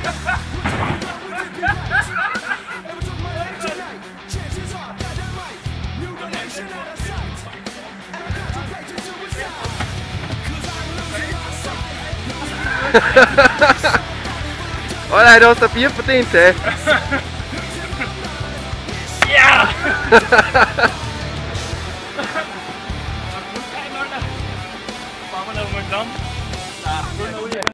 Olha, sta più potente! Eh. yeah!